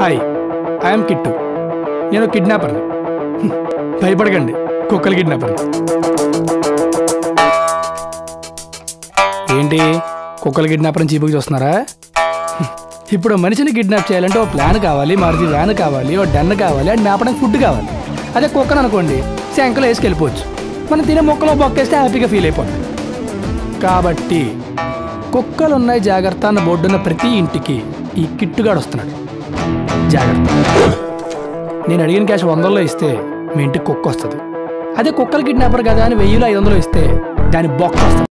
Hi I'm Kittu. నేను kidnapper భయపడకండి కుక్కలు కిడ్నాపర్ ఏంటి కుక్కలు కిడ్నాపర్ అని చీపుకి చూస్తున్నారా? ఇప్పుడు మనిషిని కిడ్నాప్ చేయాలంటే ఓ ప్లాన్ కావాలి మరిది వ్యాన్ కావాలి ఓ డెన్ కావాలి అండ్ మేపడానికి ఫుడ్ కావాలి. అదే కుక్కను అనుకోండి శంకలో వేసుకెళ్ళిపోవచ్చు. మనం తినే మొక్కలో బొక్కేస్తే హ్యాపీగా ఫీల్ అయిపోతుంది కాబట్టి కుక్కలు ఉన్నాయి జాగ్రత్త అన్న బోర్డున్న ప్రతి ఇంటికి ఈ కిట్టుగాడు వస్తున్నాడు. జాగ్రత్త. నేను అడిగిన క్యాష్ వందల్లో ఇస్తే మీ ఇంటికి కుక్క వస్తుంది. అదే కుక్కలు కిడ్నాపర్ కదా అని వెయ్యిలో ఐదు వందలు ఇస్తే దాని బొక్క వస్తుంది.